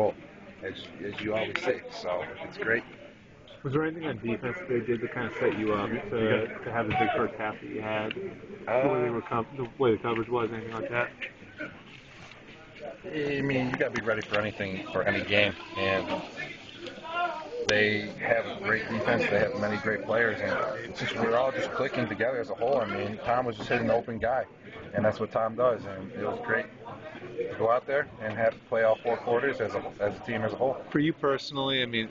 Well, as, as you always say, so it's great. Was there anything on defense they did to kind of set you up to, to have the big first half that you had? Uh, the way they were com- the way the coverage was, anything like that? I mean, you got to be ready for anything for any game, and they have a great defense. They have many great players, and it's just we're all just clicking together as a whole. I mean, Tom was just hitting the open guy, and that's what Tom does, and it was great to go out there and have to play all four quarters as a as a team as a whole. For you personally, I mean,